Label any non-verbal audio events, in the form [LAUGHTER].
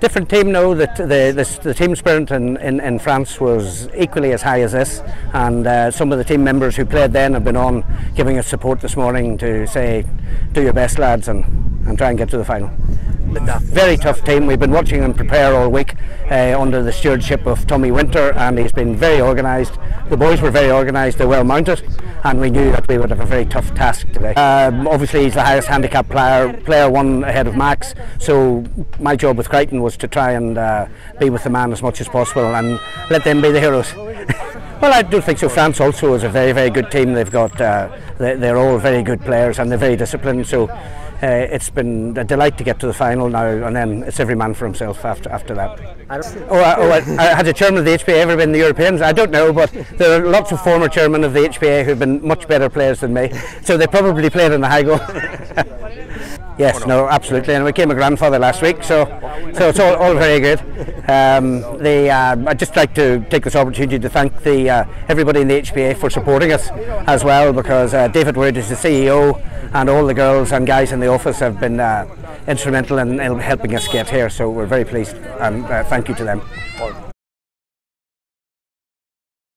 different team know that the, the, the team spirit in, in, in, France was equally as high as this. And uh, some of the team members who played then have been on giving us support this morning to say do your best lads and, and try and get to the final very tough team. We've been watching him prepare all week uh, under the stewardship of Tommy Winter, and he's been very organised. The boys were very organised, they're well mounted, and we knew that we would have a very tough task today. Um, obviously, he's the highest handicap player, player one ahead of Max, so my job with Crichton was to try and uh, be with the man as much as possible and let them be the heroes. [LAUGHS] Well, I do think so. France also is a very, very good team. They've got, uh, they're all very good players and they're very disciplined. So uh, it's been a delight to get to the final now, and then it's every man for himself after after that. Oh, I, oh, I, I had a chairman of the HPA ever been the Europeans? I don't know, but there are lots of former chairmen of the HPA who've been much better players than me, so they probably played in the high goal. [LAUGHS] Yes, no, absolutely, and we came a grandfather last week, so so it's all, all very good. Um, the, uh, I'd just like to take this opportunity to thank the uh, everybody in the HPA for supporting us as well, because uh, David Wood is the CEO, and all the girls and guys in the office have been uh, instrumental in, in, helping us get here. So we're very pleased, and uh, thank you to them.